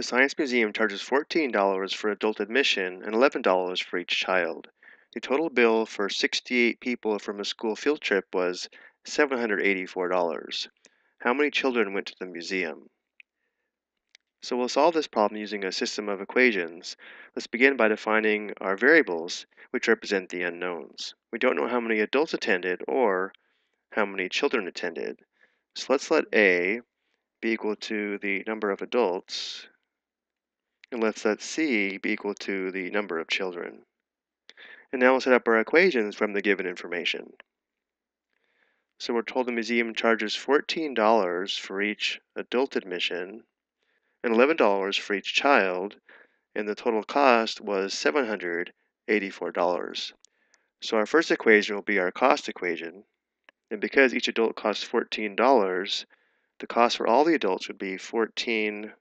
The Science Museum charges $14 for adult admission and $11 for each child. The total bill for 68 people from a school field trip was $784. How many children went to the museum? So we'll solve this problem using a system of equations. Let's begin by defining our variables, which represent the unknowns. We don't know how many adults attended or how many children attended. So let's let A be equal to the number of adults, and let's let C be equal to the number of children. And now we'll set up our equations from the given information. So we're told the museum charges $14 for each adult admission and $11 for each child, and the total cost was $784. So our first equation will be our cost equation, and because each adult costs $14, the cost for all the adults would be 14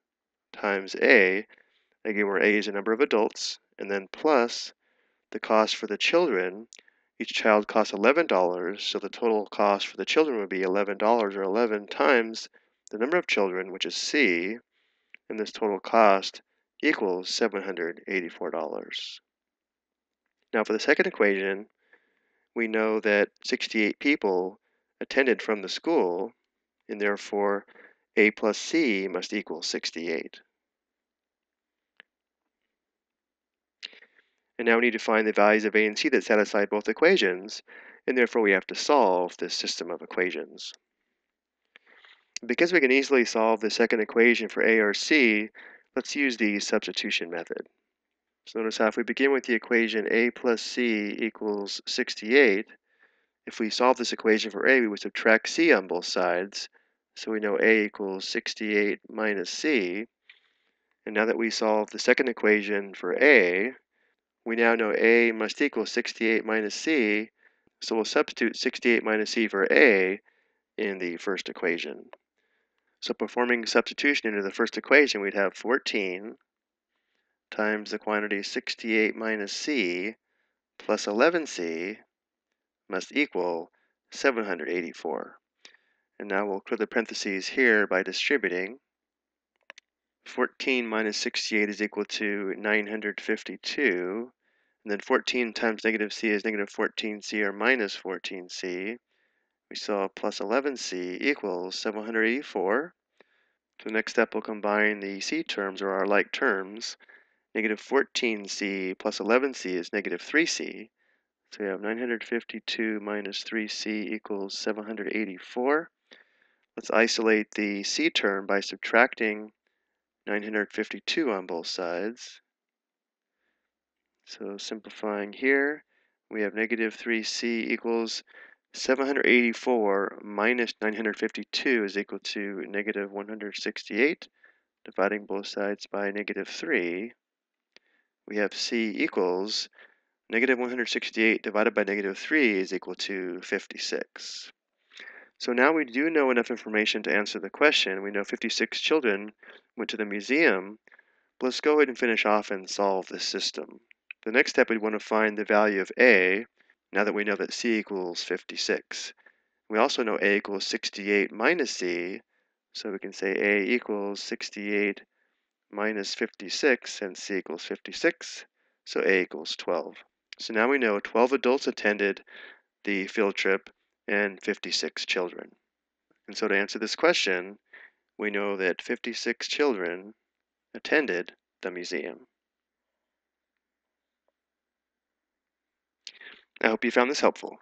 times A, again where A is the number of adults, and then plus the cost for the children. Each child costs $11, so the total cost for the children would be $11 or 11 times the number of children, which is C, and this total cost equals $784. Now for the second equation, we know that 68 people attended from the school, and therefore a plus c must equal 68. And now we need to find the values of a and c that satisfy both equations, and therefore we have to solve this system of equations. Because we can easily solve the second equation for a or c, let's use the substitution method. So notice how if we begin with the equation a plus c equals 68, if we solve this equation for a, we would subtract c on both sides, so we know A equals 68 minus C. And now that we solve the second equation for A, we now know A must equal 68 minus C. So we'll substitute 68 minus C for A in the first equation. So performing substitution into the first equation, we'd have 14 times the quantity 68 minus C plus 11C must equal 784. And now we'll clear the parentheses here by distributing. 14 minus 68 is equal to 952. And then 14 times negative c is negative 14c or minus 14c. We saw plus 11c equals 784. So the next step we'll combine the c terms or our like terms. Negative 14c plus 11c is negative 3c. So we have 952 minus 3c equals 784. Let's isolate the c term by subtracting 952 on both sides. So simplifying here, we have negative 3c equals 784 minus 952 is equal to negative 168. Dividing both sides by negative 3, we have c equals negative 168 divided by negative 3 is equal to 56. So now we do know enough information to answer the question. We know 56 children went to the museum. Let's go ahead and finish off and solve this system. The next step, we'd want to find the value of A, now that we know that C equals 56. We also know A equals 68 minus C, so we can say A equals 68 minus 56, and C equals 56, so A equals 12. So now we know 12 adults attended the field trip and 56 children. And so to answer this question, we know that 56 children attended the museum. I hope you found this helpful.